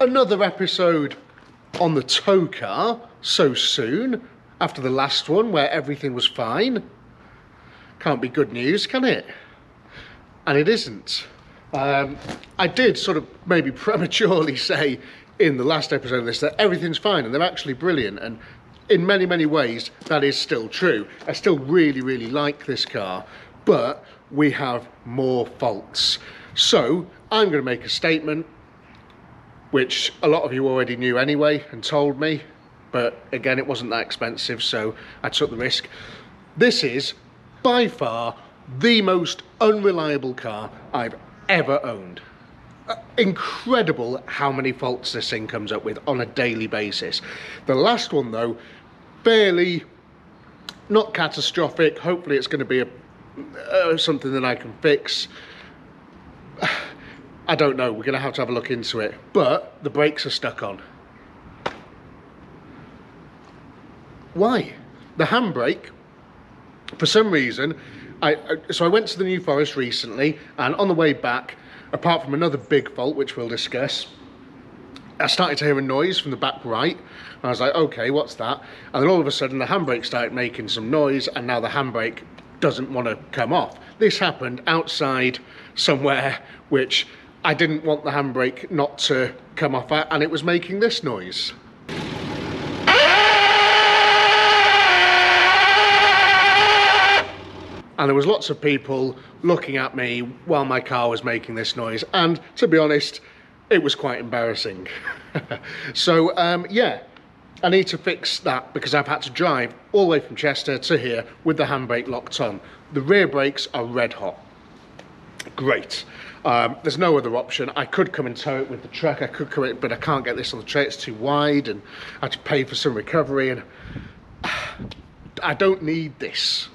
another episode on the tow car so soon after the last one where everything was fine. Can't be good news, can it? And it isn't. Um, I did sort of maybe prematurely say in the last episode of this that everything's fine and they're actually brilliant and in many many ways that is still true i still really really like this car but we have more faults so i'm going to make a statement which a lot of you already knew anyway and told me but again it wasn't that expensive so i took the risk this is by far the most unreliable car i've ever owned incredible how many faults this thing comes up with on a daily basis. The last one though, fairly not catastrophic. Hopefully it's going to be a uh, something that I can fix. I don't know, we're going to have to have a look into it. But the brakes are stuck on. Why? The handbrake, for some reason, I, so I went to the New Forest recently and on the way back apart from another big fault, which we'll discuss, I started to hear a noise from the back right. And I was like, okay, what's that? And then all of a sudden the handbrake started making some noise and now the handbrake doesn't want to come off. This happened outside somewhere which I didn't want the handbrake not to come off and it was making this noise. and there was lots of people looking at me while my car was making this noise and to be honest it was quite embarrassing. So um, yeah I need to fix that because I've had to drive all the way from Chester to here with the handbrake locked on. The rear brakes are red hot. Great um, there's no other option. I could come and tow it with the truck I could come it but I can't get this on the tray it's too wide and I had to pay for some recovery and I don't need this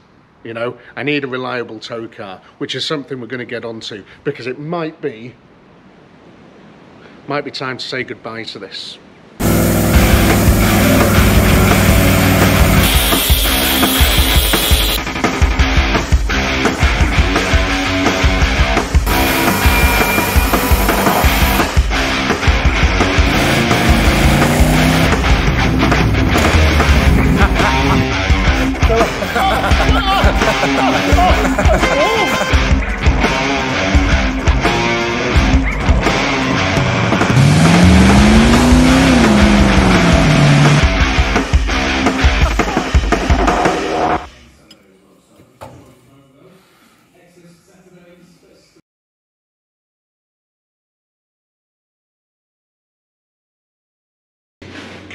you know? I need a reliable tow car which is something we're going to get onto because it might be might be time to say goodbye to this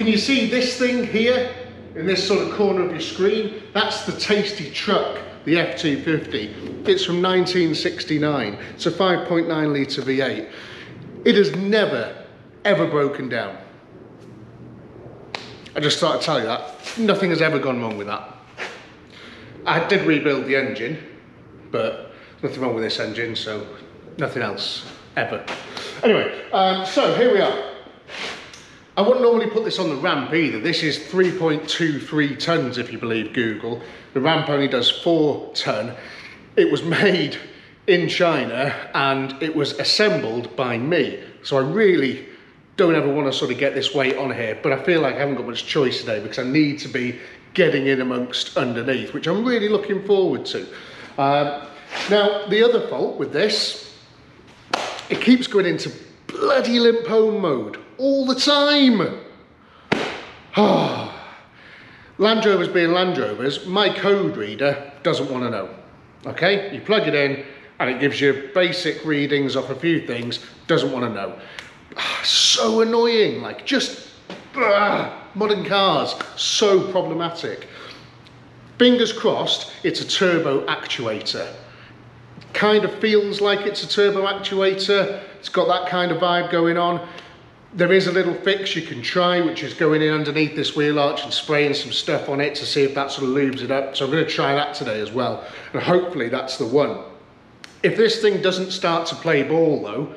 Can you see this thing here in this sort of corner of your screen? That's the tasty truck, the F250. It's from 1969. It's a 5.9 litre V8. It has never, ever broken down. I just thought I'd tell you that. Nothing has ever gone wrong with that. I did rebuild the engine, but nothing wrong with this engine, so nothing else ever. Anyway, um, so here we are. I wouldn't normally put this on the ramp either. This is 3.23 tons if you believe Google. The ramp only does four ton. It was made in China and it was assembled by me. So I really don't ever want to sort of get this weight on here, but I feel like I haven't got much choice today because I need to be getting in amongst underneath, which I'm really looking forward to. Um, now, the other fault with this, it keeps going into bloody limp home mode all the time. Land Rovers being Land Rovers, my code reader doesn't want to know. Okay, you plug it in and it gives you basic readings of a few things, doesn't want to know. So annoying, like just modern cars, so problematic. Fingers crossed, it's a turbo actuator. Kind of feels like it's a turbo actuator. It's got that kind of vibe going on. There is a little fix you can try, which is going in underneath this wheel arch and spraying some stuff on it to see if that sort of lubes it up. So I'm going to try that today as well. And hopefully that's the one. If this thing doesn't start to play ball though,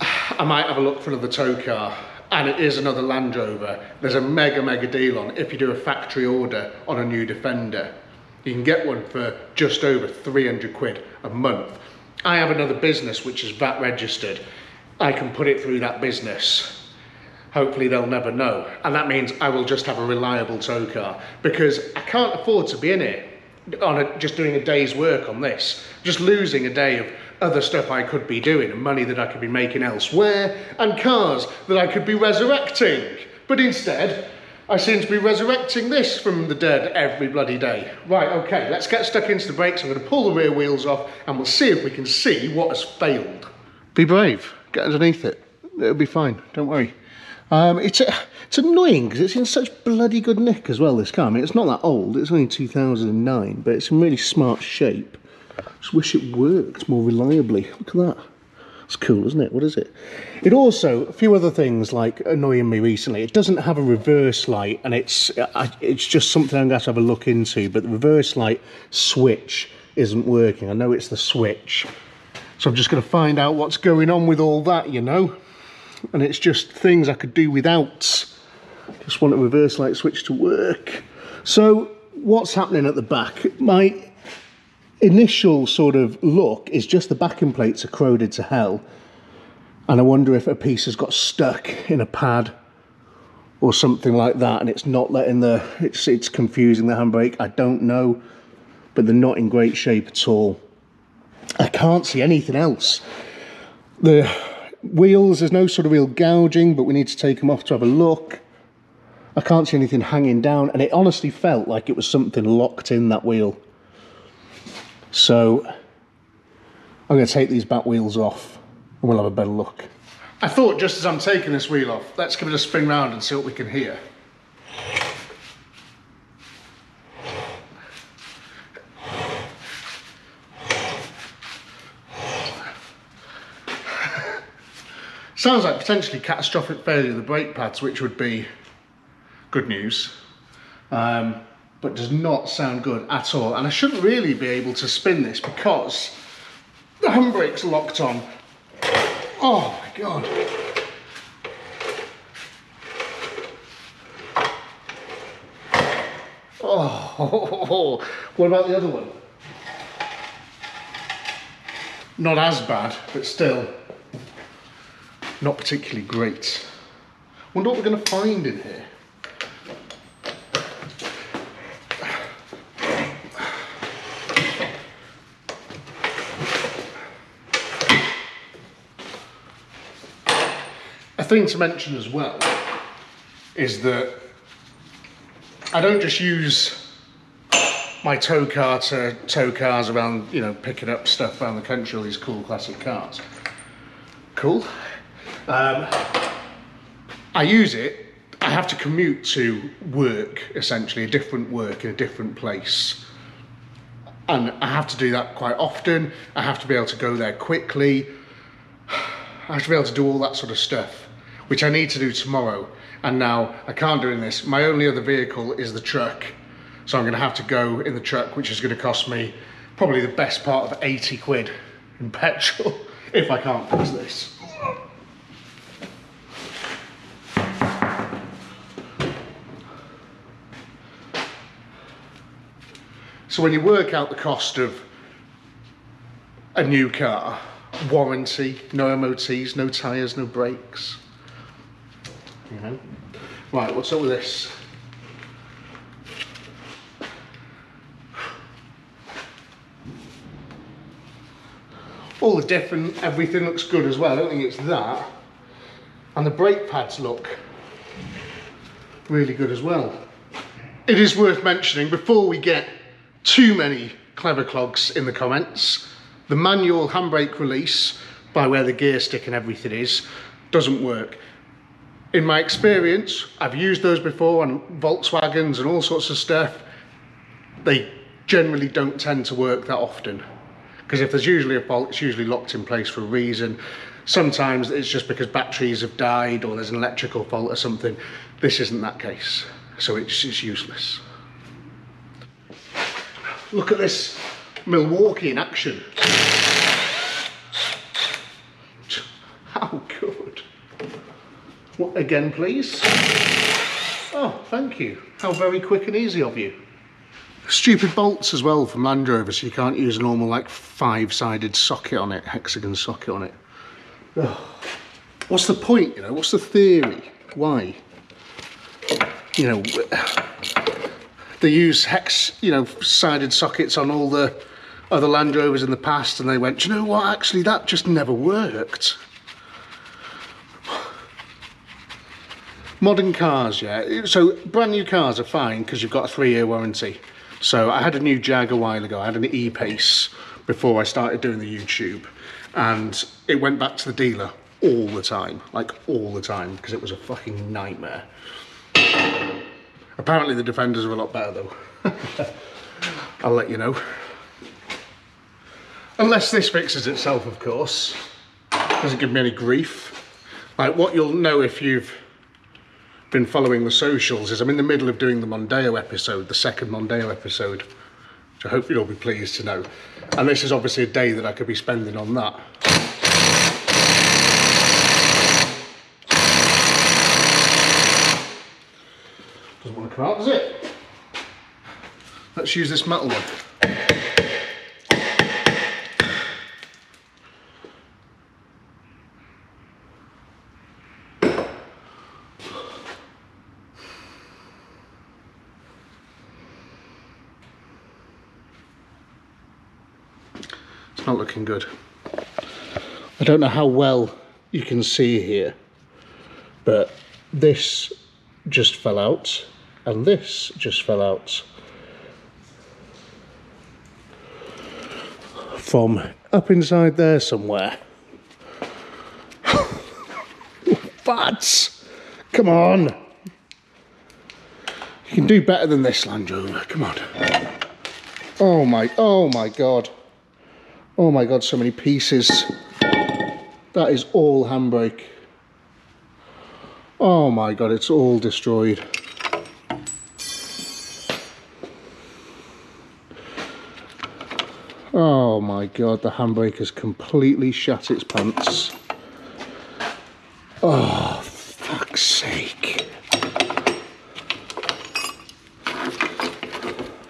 I might have a look for another tow car. And it is another Land Rover. There's a mega, mega deal on if you do a factory order on a new Defender. You can get one for just over 300 quid a month. I have another business which is VAT registered I can put it through that business. Hopefully they'll never know. And that means I will just have a reliable tow car because I can't afford to be in it on a, just doing a day's work on this, just losing a day of other stuff I could be doing and money that I could be making elsewhere and cars that I could be resurrecting. But instead, I seem to be resurrecting this from the dead every bloody day. Right, okay, let's get stuck into the brakes. I'm going to pull the rear wheels off and we'll see if we can see what has failed. Be brave, get underneath it. It'll be fine, don't worry. Um, it's, a, it's annoying because it's in such bloody good nick as well, this car. I mean, it's not that old, it's only 2009, but it's in really smart shape. Just wish it worked more reliably. Look at that. It's cool, isn't it? What is it? It also, a few other things like annoying me recently. It doesn't have a reverse light and it's it's just something I'm going to have a look into, but the reverse light switch isn't working. I know it's the switch. So I'm just going to find out what's going on with all that, you know? And it's just things I could do without. Just want a reverse light switch to work. So what's happening at the back? My initial sort of look is just the backing plates are corroded to hell. And I wonder if a piece has got stuck in a pad or something like that and it's not letting the, it's, it's confusing the handbrake. I don't know, but they're not in great shape at all. I can't see anything else. The wheels, there's no sort of real gouging, but we need to take them off to have a look. I can't see anything hanging down and it honestly felt like it was something locked in that wheel. So I'm going to take these back wheels off and we'll have a better look. I thought just as I'm taking this wheel off, let's give it a spin round and see what we can hear. Sounds like potentially catastrophic failure of the brake pads, which would be good news. Um, but does not sound good at all. And I shouldn't really be able to spin this because the handbrake's locked on. Oh my God. Oh, what about the other one? Not as bad, but still not particularly great. Wonder what we're going to find in here. A thing to mention as well is that I don't just use my tow car to tow cars around, you know, picking up stuff around the country, all these cool classic cars. Cool. Um, I use it, I have to commute to work, essentially, a different work in a different place. And I have to do that quite often. I have to be able to go there quickly. I have to be able to do all that sort of stuff which I need to do tomorrow. And now I can't do in this. My only other vehicle is the truck. So I'm gonna have to go in the truck, which is gonna cost me probably the best part of 80 quid in petrol if I can't fix this. So when you work out the cost of a new car, warranty, no MOTs, no tyres, no brakes, you know. Right, what's up with this? All the different, everything looks good as well. I don't think it's that. And the brake pads look really good as well. It is worth mentioning before we get too many clever clogs in the comments, the manual handbrake release by where the gear stick and everything is doesn't work in my experience, I've used those before on Volkswagens and all sorts of stuff. They generally don't tend to work that often. Because if there's usually a fault, it's usually locked in place for a reason. Sometimes it's just because batteries have died or there's an electrical fault or something. This isn't that case, so it's, it's useless. Look at this Milwaukee in action. How good. What, again, please? Oh, thank you. How very quick and easy of you. Stupid bolts as well from Land Rover, so you can't use a normal like five-sided socket on it, hexagon socket on it. What's the point, you know? What's the theory? Why? You know, they use hex, you know, sided sockets on all the other Land Rovers in the past and they went, you know what, actually that just never worked. Modern cars, yeah. So brand new cars are fine because you've got a three year warranty. So I had a new Jag a while ago. I had an E-Pace before I started doing the YouTube and it went back to the dealer all the time, like all the time, because it was a fucking nightmare. Apparently the Defenders are a lot better though. I'll let you know. Unless this fixes itself, of course. Doesn't give me any grief. Like what you'll know if you've been following the socials is I'm in the middle of doing the Mondeo episode, the second Mondeo episode, which I hope you'll all be pleased to know. And this is obviously a day that I could be spending on that. Doesn't want to come out, does it? Let's use this metal one. It's not looking good. I don't know how well you can see here, but this just fell out and this just fell out from up inside there somewhere. Bats! Come on! You can do better than this, Land Rover. Come on. Oh my, oh my god. Oh my god, so many pieces. That is all handbrake. Oh my god, it's all destroyed. Oh my god, the handbrake has completely shut its pants. Oh, fuck's sake.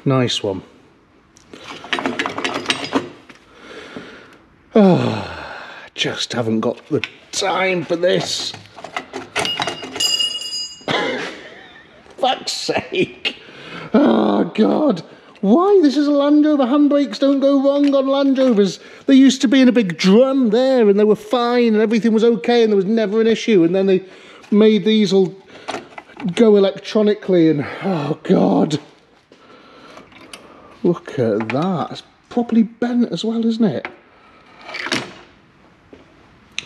Nice one. Oh, just haven't got the time for this. Fuck's sake. Oh, God. Why? This is a Land Rover. Handbrakes don't go wrong on Land Rovers. They used to be in a big drum there and they were fine and everything was okay and there was never an issue. And then they made these all go electronically and, oh, God. Look at that. It's properly bent as well, isn't it?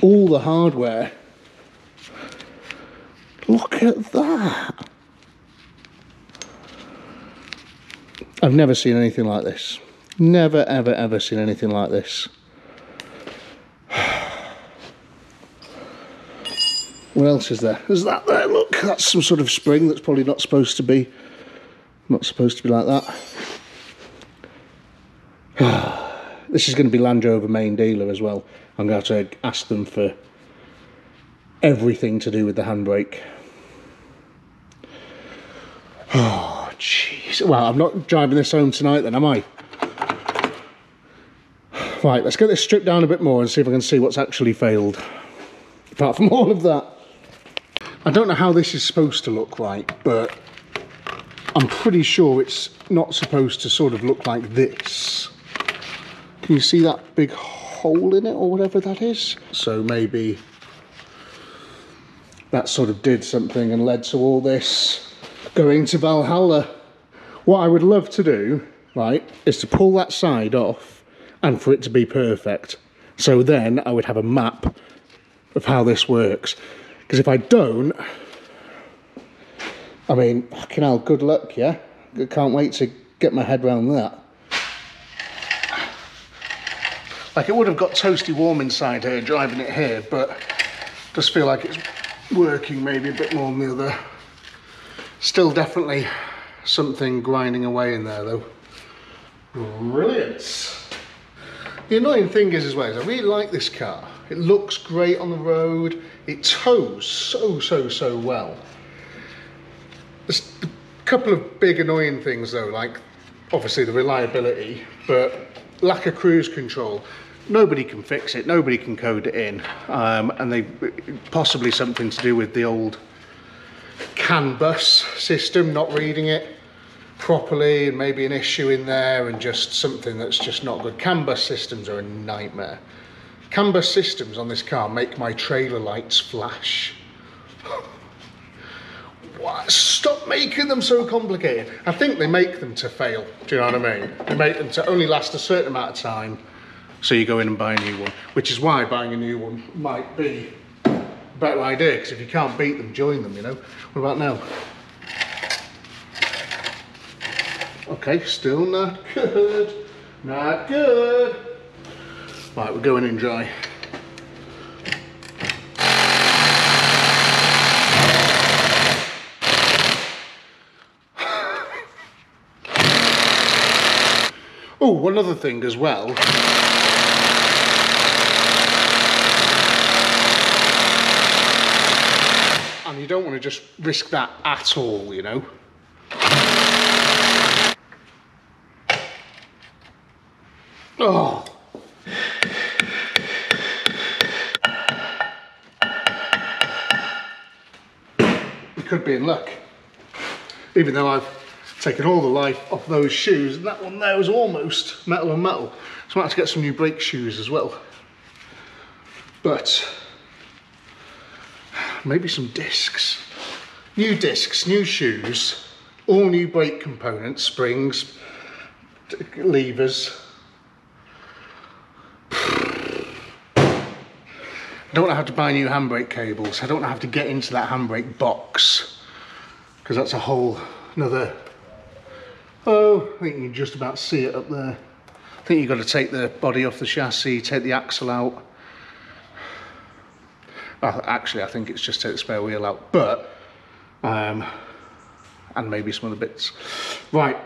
All the hardware. Look at that. I've never seen anything like this. Never, ever, ever seen anything like this. What else is there? Is that there? Look, that's some sort of spring that's probably not supposed to be, not supposed to be like that. this is going to be Land Rover main dealer as well. I'm going to have to ask them for everything to do with the handbrake. Oh. Jeez. Well, I'm not driving this home tonight then, am I? Right, let's get this stripped down a bit more and see if I can see what's actually failed. Apart from all of that. I don't know how this is supposed to look like, but I'm pretty sure it's not supposed to sort of look like this. Can you see that big hole in it or whatever that is? So maybe that sort of did something and led to all this going to Valhalla. What I would love to do, right, is to pull that side off and for it to be perfect. So then I would have a map of how this works. Because if I don't, I mean, fucking hell, good luck, yeah? I can't wait to get my head around that. Like it would have got toasty warm inside here, driving it here, but just feel like it's working maybe a bit more than the other. Still definitely something grinding away in there though. Brilliant. The annoying thing is as well, is I really like this car. It looks great on the road. It tows so, so, so well. There's a couple of big annoying things though, like obviously the reliability, but lack of cruise control. nobody can fix it, nobody can code it in, um, and they possibly something to do with the old CAN bus system, not reading it properly, and maybe an issue in there, and just something that's just not good. CAN bus systems are a nightmare. CAN bus systems on this car make my trailer lights flash. What? Stop making them so complicated. I think they make them to fail. Do you know what I mean? They make them to only last a certain amount of time. So you go in and buy a new one, which is why buying a new one might be better idea. Because if you can't beat them, join them. You know. What about now? Okay, still not good. Not good. Right, we're going in dry. Oh, one other thing as well. And you don't want to just risk that at all, you know. Oh. We could be in luck. Even though I've taken all the life off those shoes, and that one there was almost metal on metal. So I might have to get some new brake shoes as well. But maybe some discs. New discs, new shoes, all new brake components, springs, levers. I don't want to have to buy new handbrake cables. I don't want to have to get into that handbrake box because that's a whole another. Oh, I think you can just about see it up there. I think you've got to take the body off the chassis, take the axle out. Actually, I think it's just take the spare wheel out, but um, and maybe some other bits. Right,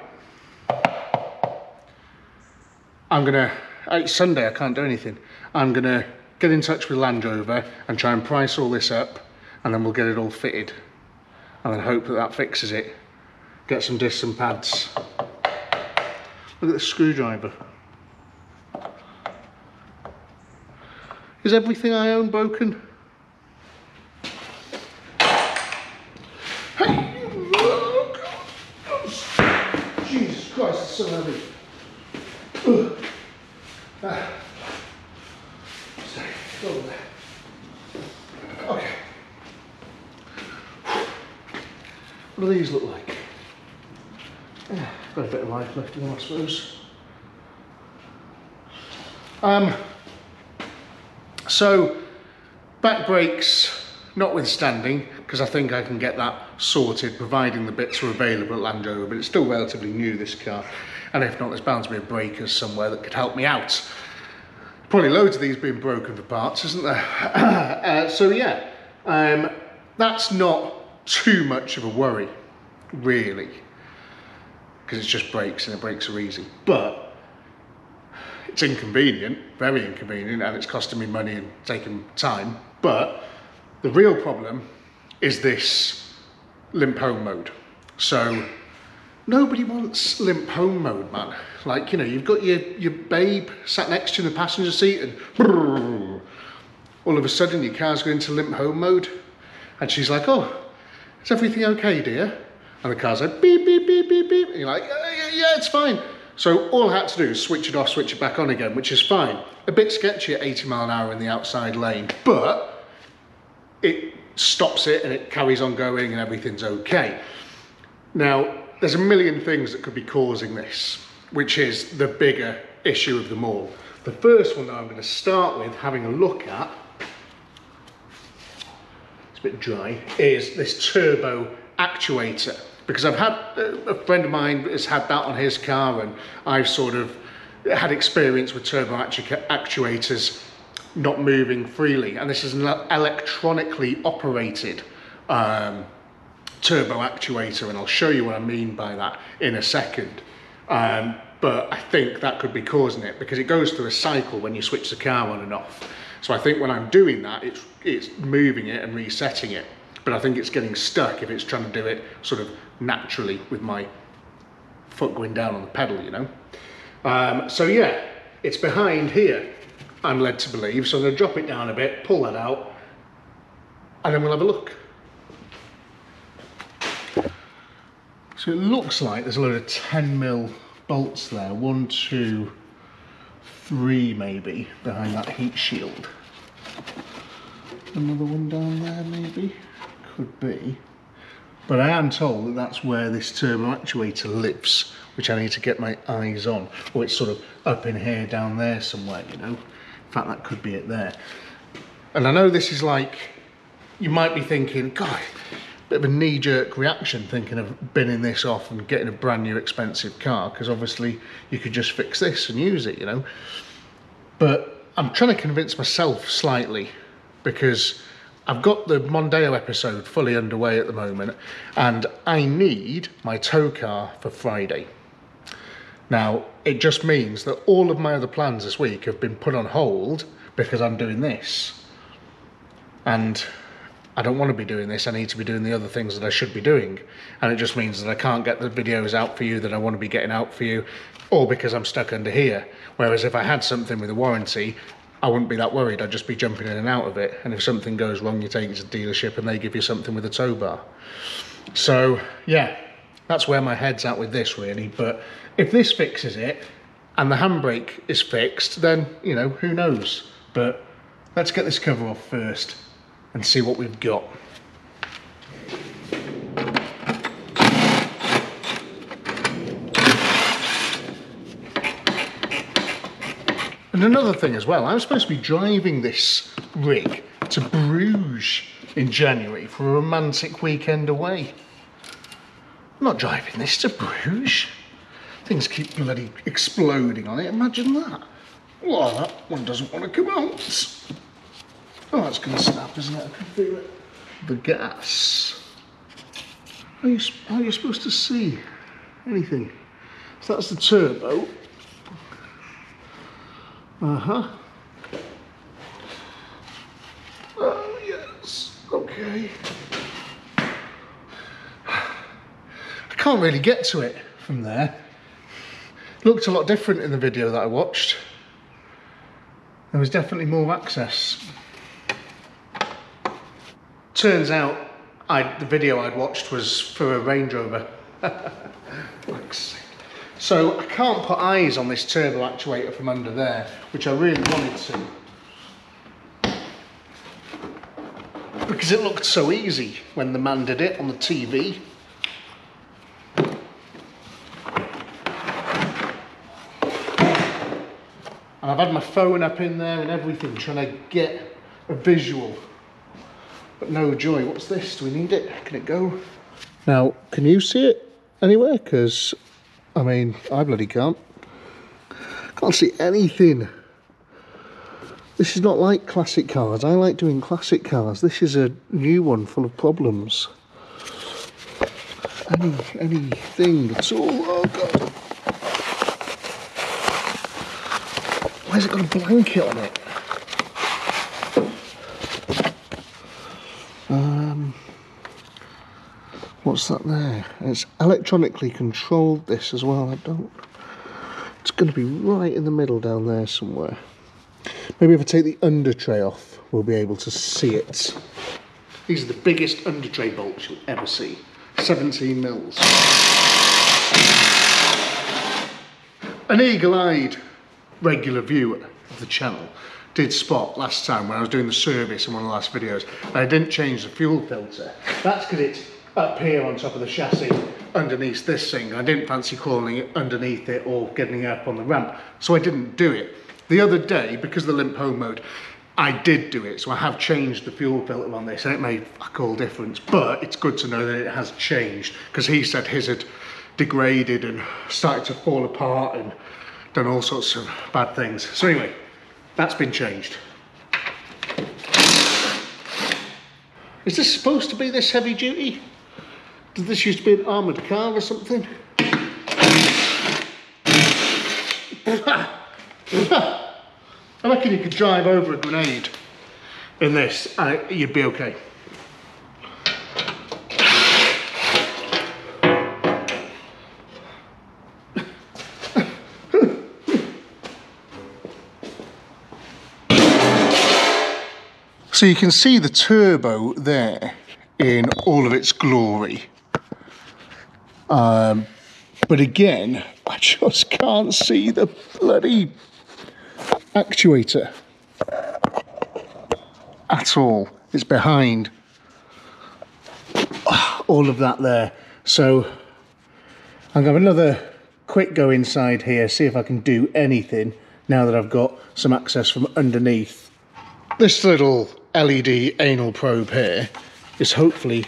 I'm gonna. It's Sunday. I can't do anything. I'm gonna get in touch with Land Rover and try and price all this up and then we'll get it all fitted and then hope that that fixes it get some discs and pads look at the screwdriver is everything I own broken so heavy Ugh. Ah. Okay. What do these look like? Yeah, got a bit of life left in them, I suppose. Um, so, back brakes notwithstanding, because I think I can get that sorted, providing the bits are available at Land Rover, but it's still relatively new, this car. And if not, there's bound to be a breakers somewhere that could help me out probably loads of these being broken for parts, isn't there? uh, so yeah, um, that's not too much of a worry, really, because it's just brakes and the brakes are easy. But it's inconvenient, very inconvenient, and it's costing me money and taking time. But the real problem is this limp home mode. So nobody wants limp home mode, man. Like, you know, you've got your, your babe sat next to you in the passenger seat and all of a sudden your car's going to limp home mode. And she's like, oh, is everything okay, dear? And the car's like, beep, beep, beep, beep, beep. And you're like, yeah, yeah, it's fine. So all I had to do is switch it off, switch it back on again, which is fine. A bit sketchy at 80 mile an hour in the outside lane, but it stops it and it carries on going and everything's okay. Now, there's a million things that could be causing this, which is the bigger issue of them all. The first one that I'm going to start with having a look at, it's a bit dry, is this turbo actuator. Because I've had, a friend of mine has had that on his car and I've sort of had experience with turbo actu actuators not moving freely. And this is an electronically operated um, turbo actuator and I'll show you what I mean by that in a second. Um, but I think that could be causing it because it goes through a cycle when you switch the car on and off. So I think when I'm doing that, it's, it's moving it and resetting it. But I think it's getting stuck if it's trying to do it sort of naturally with my foot going down on the pedal, you know. Um, so yeah, it's behind here. I'm led to believe. So I'm to drop it down a bit, pull that out, and then we'll have a look. So it looks like there's a load of 10 mil bolts there. One, two, three maybe behind that heat shield. Another one down there maybe? Could be. But I am told that that's where this turbo actuator lives, which I need to get my eyes on. Or it's sort of up in here, down there somewhere, you know. In fact, that could be it there. And I know this is like, you might be thinking, God, bit of a knee-jerk reaction thinking of binning this off and getting a brand new expensive car, because obviously you could just fix this and use it, you know. But I'm trying to convince myself slightly, because I've got the Mondeo episode fully underway at the moment and I need my tow car for Friday. Now, it just means that all of my other plans this week have been put on hold because I'm doing this. And I don't want to be doing this, I need to be doing the other things that I should be doing. And it just means that I can't get the videos out for you that I want to be getting out for you, or because I'm stuck under here. Whereas if I had something with a warranty, I wouldn't be that worried. I'd just be jumping in and out of it. And if something goes wrong, you take it to the dealership and they give you something with a tow bar. So yeah, that's where my head's at with this really. But if this fixes it and the handbrake is fixed, then, you know, who knows? But let's get this cover off first and see what we've got. And another thing as well, I'm supposed to be driving this rig to Bruges in January for a romantic weekend away. I'm not driving this to Bruges. Things keep bloody exploding on it, imagine that. Well, that one doesn't want to come out. Oh, that's going to snap, isn't it? I can feel it. The gas. How are you, how are you supposed to see anything? So that's the turbo. Uh-huh. Oh, yes. Okay. I can't really get to it from there. Looked a lot different in the video that I watched. There was definitely more access. Turns out I, the video I'd watched was for a Range Rover. So I can't put eyes on this turbo actuator from under there, which I really wanted to. Because it looked so easy when the man did it on the TV. And I've had my phone up in there and everything trying to get a visual. But no joy. What's this? Do we need it? Can it go? Now, can you see it anywhere? Because I mean, I bloody can't. Can't see anything. This is not like classic cars. I like doing classic cars. This is a new one full of problems. Any, anything at all. Oh God. Why has it got a blanket on it? Um, what's that there? It's electronically controlled this as well. I don't... It's going to be right in the middle down there somewhere. Maybe if I take the under tray off, we'll be able to see it. These are the biggest under tray bolts you'll ever see. 17 mils. An eagle-eyed regular viewer of the channel did spot last time when I was doing the service in one of the last videos I didn't change the fuel filter. That's because it's up here on top of the chassis underneath this thing. I didn't fancy crawling it underneath it or getting up on the ramp, so I didn't do it. The other day, because of the limp home mode, I did do it, so I have changed the fuel filter on this and it made fuck all difference, but it's good to know that it has changed because he said his had degraded and started to fall apart and done all sorts of bad things. So anyway, that's been changed. Is this supposed to be this heavy duty? Did this used to be an armoured car or something? I reckon you could drive over a grenade in this and you'd be okay. So you can see the turbo there in all of its glory. Um, but again, I just can't see the bloody actuator at all. It's behind all of that there. So I'm going to have another quick go inside here, see if I can do anything now that I've got some access from underneath. This little LED anal probe here is hopefully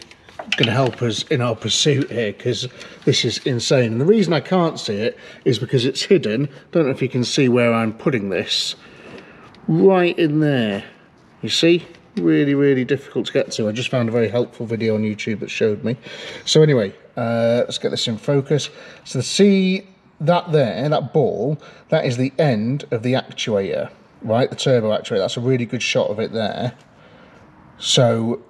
going to help us in our pursuit here because this is insane. And the reason I can't see it is because it's hidden. Don't know if you can see where I'm putting this. Right in there. You see? Really, really difficult to get to. I just found a very helpful video on YouTube that showed me. So anyway, uh, let's get this in focus. So see that there, that ball, that is the end of the actuator, right? The turbo actuator. That's a really good shot of it there. So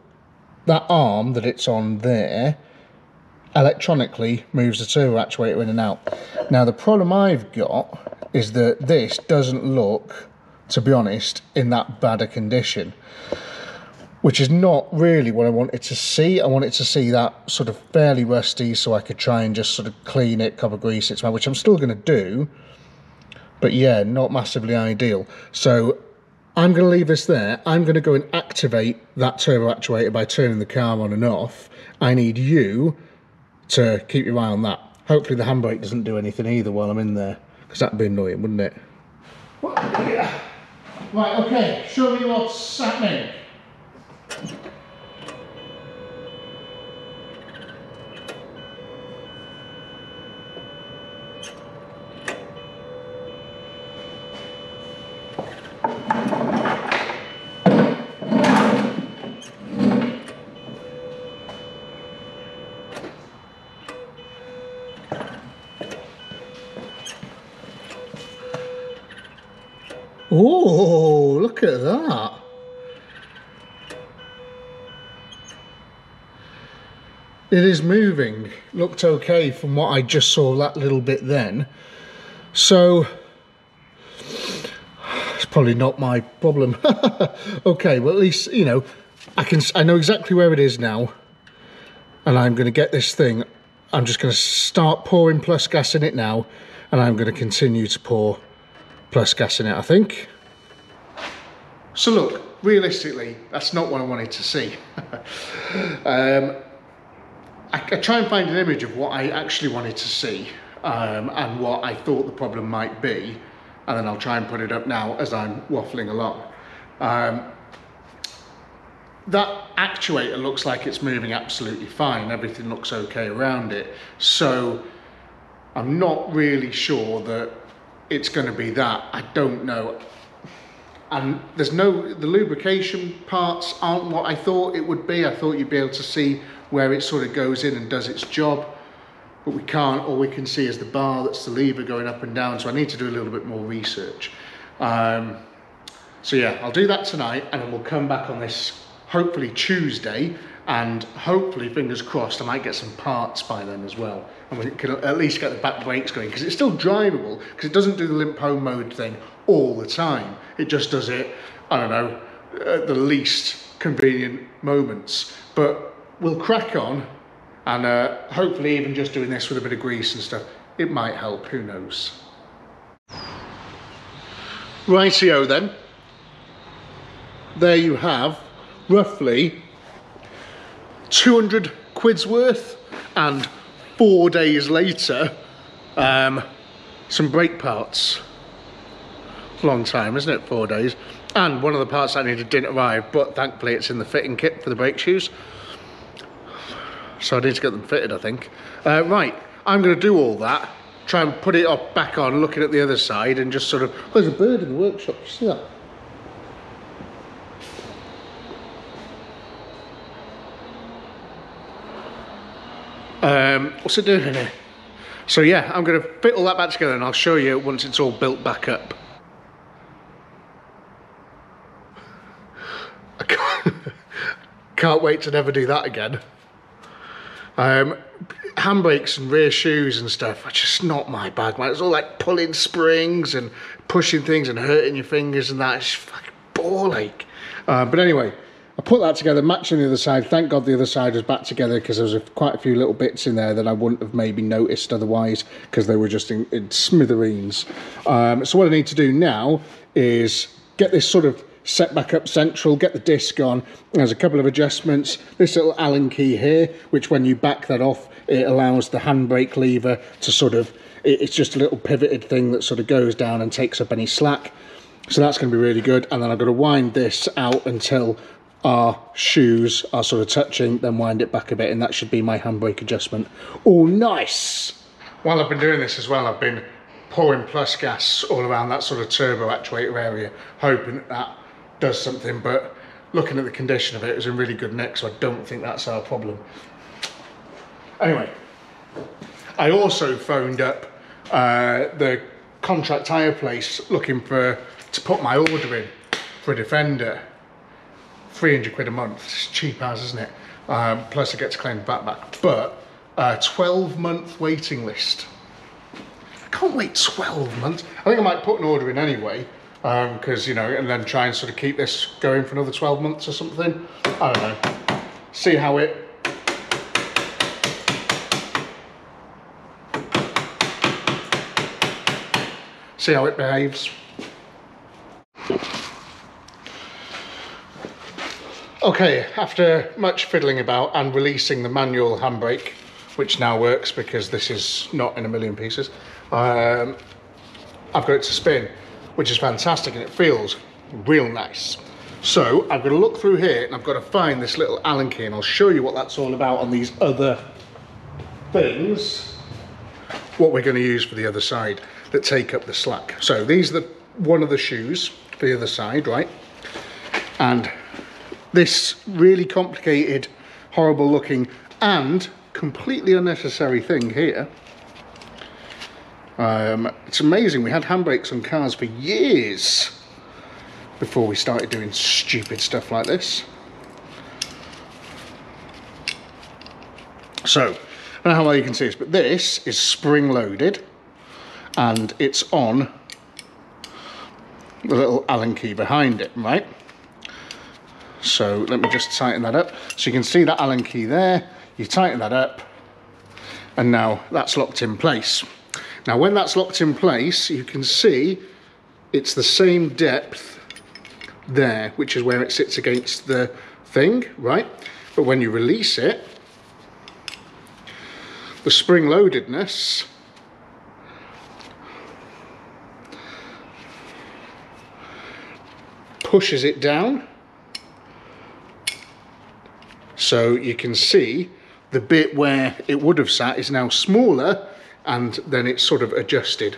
that arm that it's on there electronically moves the turbo actuator in and out. Now the problem I've got is that this doesn't look, to be honest, in that bad a condition. Which is not really what I wanted to see. I wanted to see that sort of fairly rusty so I could try and just sort of clean it, copper grease it, which I'm still going to do. But yeah, not massively ideal. So I'm going to leave this there. I'm going to go and activate that turbo actuator by turning the car on and off. I need you to keep your eye on that. Hopefully the handbrake doesn't do anything either while I'm in there, because that'd be annoying, wouldn't it? Right, okay, show me what's happening. Oh, look at that. It is moving. Looked okay from what I just saw that little bit then. So, it's probably not my problem. okay, well at least, you know, I can, I know exactly where it is now. And I'm going to get this thing, I'm just going to start pouring plus gas in it now. And I'm going to continue to pour plus gas in it, I think. So look, realistically, that's not what I wanted to see. um, I, I, try and find an image of what I actually wanted to see um, and what I thought the problem might be, and then I'll try and put it up now as I'm waffling along. Um, that actuator looks like it's moving absolutely fine. Everything looks okay around it. So I'm not really sure that it's going to be that. I don't know. And there's no, the lubrication parts aren't what I thought it would be. I thought you'd be able to see where it sort of goes in and does its job. But we can't, all we can see is the bar, that's the lever going up and down. So I need to do a little bit more research. Um, so yeah, I'll do that tonight and then we'll come back on this hopefully Tuesday and hopefully, fingers crossed, I might get some parts by then as well. And we can at least get the back brakes going because it's still drivable because it doesn't do the limp home mode thing all the time. It just does it, I don't know, at the least convenient moments. But we'll crack on and uh, hopefully even just doing this with a bit of grease and stuff, it might help, who knows. Rightio then. There you have roughly 200 quid's worth. And four days later um, some brake parts. Long time isn't it? Four days. And one of the parts I needed didn't arrive but thankfully it's in the fitting kit for the brake shoes. So I need to get them fitted I think. Uh, right I'm going to do all that try and put it off back on looking at the other side and just sort of there's a bird in the workshop you see that Um, what's it doing in here? So yeah, I'm going to fit all that back together and I'll show you once it's all built back up. I can't, can't wait to never do that again. Um, handbrakes and rear shoes and stuff are just not my bag, man. It's all like pulling springs and pushing things and hurting your fingers and that. It's fucking ball ache. Uh, but anyway, I put that together, matching the other side. Thank God the other side was back together because there was a, quite a few little bits in there that I wouldn't have maybe noticed otherwise because they were just in, in smithereens. Um, so what I need to do now is get this sort of set back up central, get the disc on. There's a couple of adjustments. This little Allen key here, which when you back that off, it allows the handbrake lever to sort of, it's just a little pivoted thing that sort of goes down and takes up any slack. So that's going to be really good. And then I've got to wind this out until our shoes are sort of touching, then wind it back a bit, and that should be my handbrake adjustment. Oh, nice! While I've been doing this as well, I've been pouring plus gas all around that sort of turbo actuator area, hoping that that does something, but looking at the condition of it, it was in really good nick, so I don't think that's our problem. Anyway, I also phoned up uh, the contract tyre place looking for to put my order in for a Defender. 300 quid a month, it's cheap as, isn't it? Um, plus I get to claim back back. But a 12 month waiting list. I can't wait 12 months. I think I might put an order in anyway, because, um, you know, and then try and sort of keep this going for another 12 months or something. I don't know. See how it see how it behaves. Okay, after much fiddling about and releasing the manual handbrake, which now works because this is not in a million pieces, um, I've got it to spin, which is fantastic and it feels real nice. So I've got to look through here and I've got to find this little Allen key and I'll show you what that's all about on these other things, what we're going to use for the other side that take up the slack. So these are the, one of the shoes for the other side, right? And this really complicated, horrible looking and completely unnecessary thing here. Um, it's amazing, we had handbrakes on cars for years before we started doing stupid stuff like this. So, I don't know how well you can see this, but this is spring loaded and it's on the little Allen key behind it, right? So let me just tighten that up. So you can see that Allen key there, you tighten that up, and now that's locked in place. Now when that's locked in place, you can see it's the same depth there, which is where it sits against the thing, right? But when you release it, the spring loadedness pushes it down so you can see the bit where it would have sat is now smaller and then it's sort of adjusted.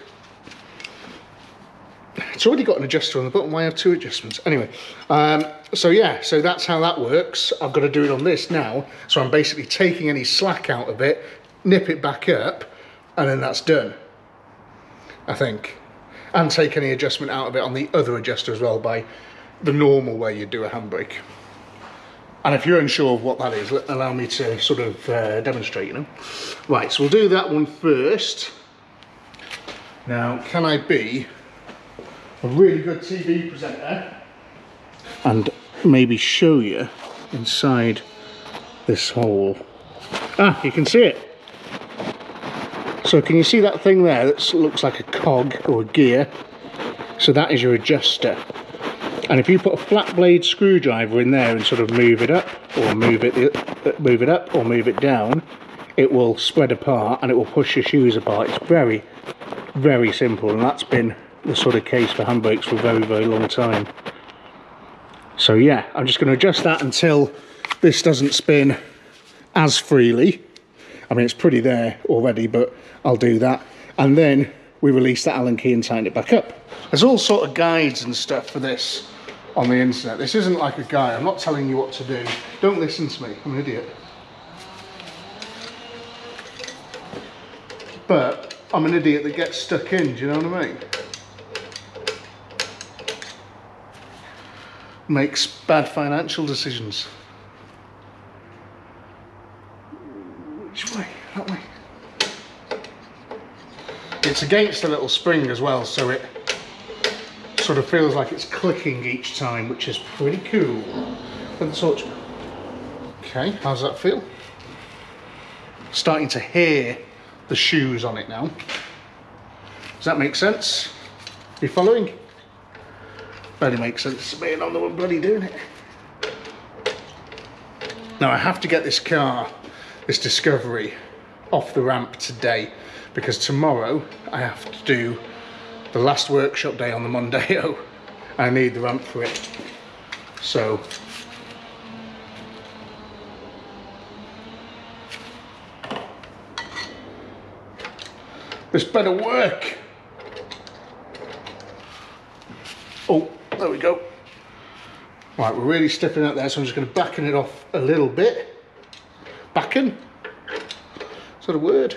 It's already got an adjuster on the bottom, why have two adjustments? Anyway, um, so yeah, so that's how that works. I've got to do it on this now. So I'm basically taking any slack out of it, nip it back up, and then that's done, I think. And take any adjustment out of it on the other adjuster as well by the normal way you do a handbrake. And if you're unsure of what that is, allow me to sort of uh, demonstrate, you know. Right, so we'll do that one first. Now, can I be a really good TV presenter and maybe show you inside this hole? Ah, you can see it. So can you see that thing there that looks like a cog or a gear? So that is your adjuster and if you put a flat blade screwdriver in there and sort of move it up or move it move it up or move it down it will spread apart and it will push your shoes apart. It's very very simple and that's been the sort of case for handbrakes for a very very long time. So yeah I'm just going to adjust that until this doesn't spin as freely. I mean it's pretty there already but I'll do that. And then we release that Allen key and tighten it back up. There's all sort of guides and stuff for this on the internet. This isn't like a guy, I'm not telling you what to do. Don't listen to me, I'm an idiot. But I'm an idiot that gets stuck in, do you know what I mean? Makes bad financial decisions. Which way? That way. It's against a little spring as well, so it sort of feels like it's clicking each time, which is pretty cool. torch. Okay, how's that feel? Starting to hear the shoes on it now. Does that make sense? You following? Barely makes sense and I'm the one bloody doing it. Now I have to get this car, this Discovery, off the ramp today because tomorrow I have to do the last workshop day on the Mondeo. Oh, I need the ramp for it. So this better work. Oh, there we go. Right, we're really stepping out there, so I'm just going to backen it off a little bit. Backen? Is that a word?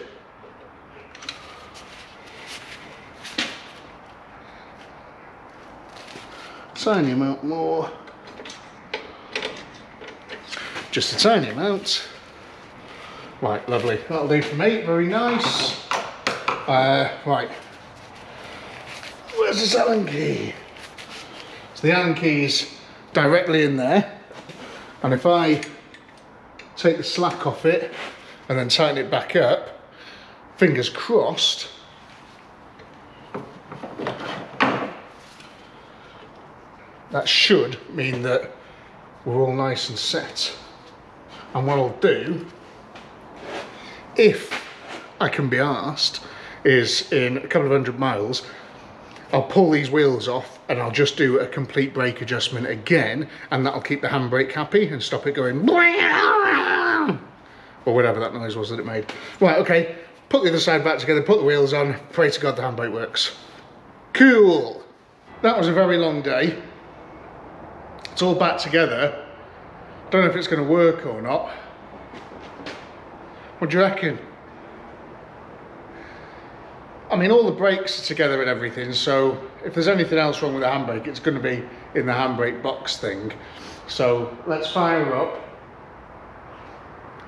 Tiny amount more. Just a tiny amount. Right, lovely. That'll do for me. Very nice. Uh, right. Where's this Allen key? So the Allen key's directly in there. And if I take the slack off it and then tighten it back up, fingers crossed, that should mean that we're all nice and set. And what I'll do, if I can be asked, is in a couple of hundred miles, I'll pull these wheels off and I'll just do a complete brake adjustment again and that'll keep the handbrake happy and stop it going or whatever that noise was that it made. Right, okay, put the other side back together, put the wheels on, pray to God the handbrake works. Cool. That was a very long day. It's all back together. Don't know if it's going to work or not. What do you reckon? I mean, all the brakes are together and everything, so if there's anything else wrong with the handbrake, it's going to be in the handbrake box thing. So let's fire up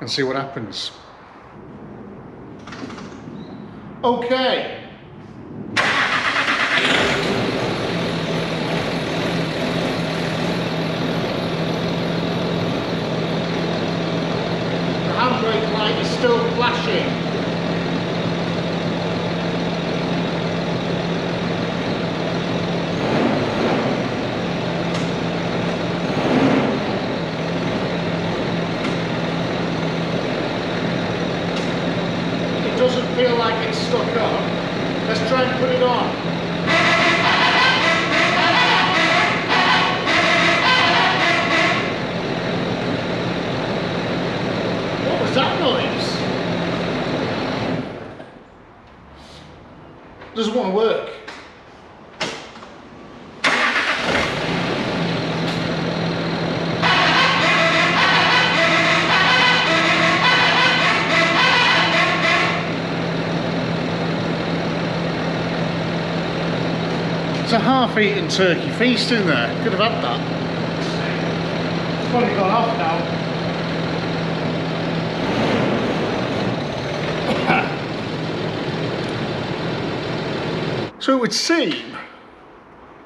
and see what happens. Okay. Handbrake light is still flashing. Doesn't want to work. It's a half-eaten turkey feast in there. Could have had that. It's probably gone off now. So it would seem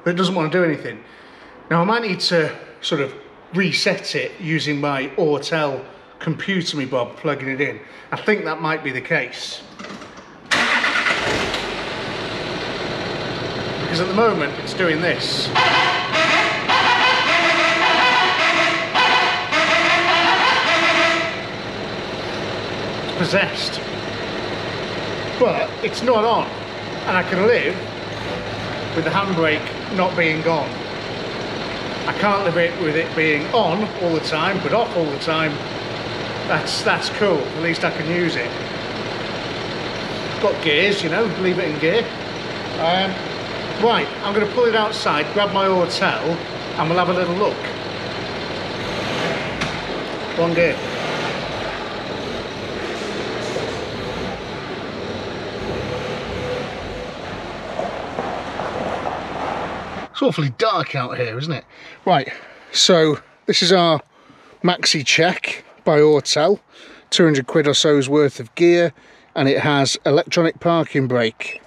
that it doesn't want to do anything. Now I might need to sort of reset it using my Autel computer me Bob plugging it in. I think that might be the case. Because at the moment it's doing this. Possessed. But it's not on. And I can live with the handbrake not being gone. I can't live it with it being on all the time, but off all the time. That's that's cool. At least I can use it. Got gears, you know, leave it in gear. Um, right, I'm going to pull it outside, grab my Autel, and we'll have a little look. One gear. Awfully dark out here, isn't it? Right, so this is our MaxiCheck by Autel. 200 quid or so's worth of gear and it has electronic parking brake.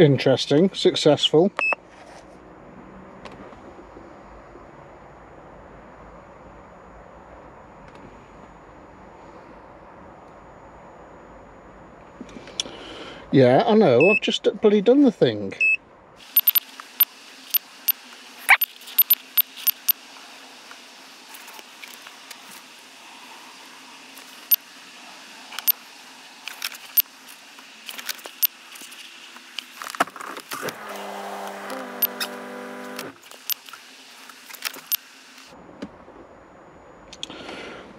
Interesting, successful. Yeah, I know, I've just bloody done the thing.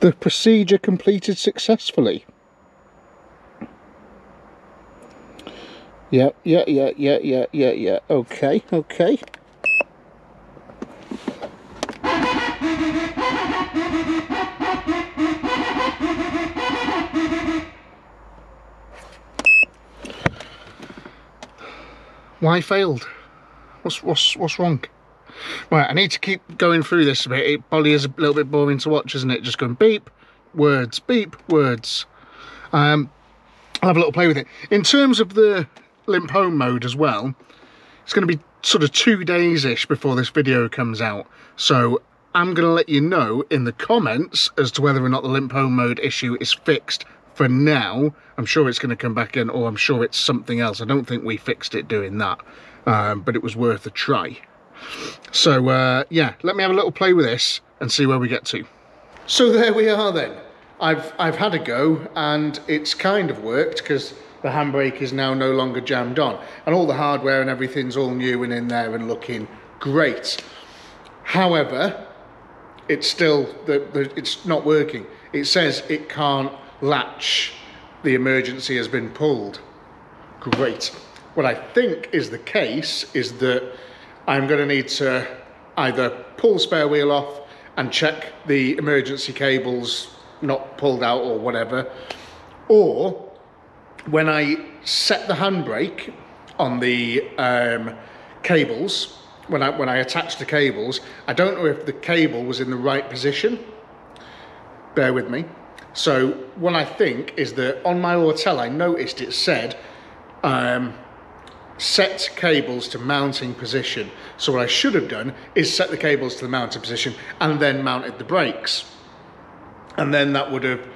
The procedure completed successfully. Yeah, yeah, yeah, yeah, yeah, yeah, yeah. Okay, okay. Why failed? What's what's what's wrong? Right, I need to keep going through this a bit. It probably is a little bit boring to watch, isn't it? Just going beep, words, beep, words. Um, I'll have a little play with it. In terms of the limp home mode as well, it's going to be sort of two days-ish before this video comes out. So I'm going to let you know in the comments as to whether or not the limp home mode issue is fixed for now. I'm sure it's going to come back in or I'm sure it's something else. I don't think we fixed it doing that, um, but it was worth a try. So uh, yeah, let me have a little play with this and see where we get to. So there we are then. I've, I've had a go and it's kind of worked because the handbrake is now no longer jammed on and all the hardware and everything's all new and in there and looking great. However, it's still, the, the, it's not working. It says it can't latch, the emergency has been pulled. Great. What I think is the case is that I'm going to need to either pull the spare wheel off and check the emergency cables not pulled out or whatever, or when I set the handbrake on the um, cables, when I, when I attached the cables, I don't know if the cable was in the right position. Bear with me. So what I think is that on my Autel, I noticed it said um, set cables to mounting position. So what I should have done is set the cables to the mounting position and then mounted the brakes. And then that would have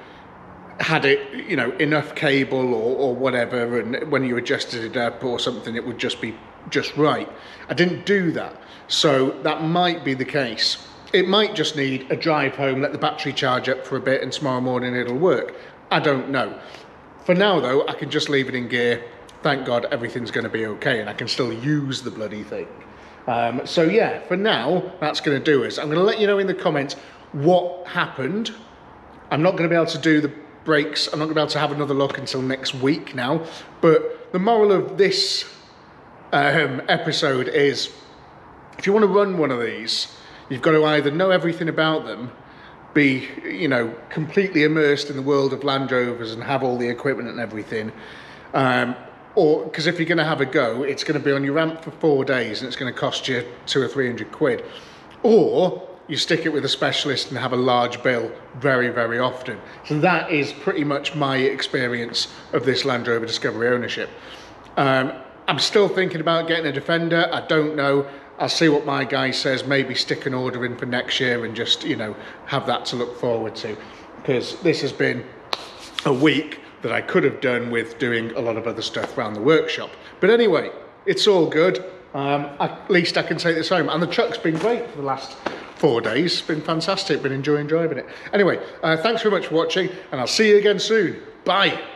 had it, you know, enough cable or, or whatever, and when you adjusted it up or something, it would just be just right. I didn't do that. So that might be the case. It might just need a drive home, let the battery charge up for a bit, and tomorrow morning it'll work. I don't know. For now, though, I can just leave it in gear, thank God everything's going to be okay and I can still use the bloody thing. Um, so yeah, for now, that's going to do us. I'm going to let you know in the comments what happened. I'm not going to be able to do the brakes. I'm not going to be able to have another look until next week now. But the moral of this um, episode is, if you want to run one of these, you've got to either know everything about them, be, you know, completely immersed in the world of Land Rovers and have all the equipment and everything, um, or because if you're going to have a go, it's going to be on your ramp for four days and it's going to cost you two or three hundred quid. Or you stick it with a specialist and have a large bill very, very often. So that is pretty much my experience of this Land Rover Discovery ownership. Um, I'm still thinking about getting a Defender. I don't know. I'll see what my guy says. Maybe stick an order in for next year and just, you know, have that to look forward to. Because this has been a week that I could have done with doing a lot of other stuff around the workshop. But anyway, it's all good. Um, at least I can take this home. And the truck's been great for the last four days. It's been fantastic, been enjoying driving it. Anyway, uh, thanks very much for watching, and I'll see you again soon. Bye.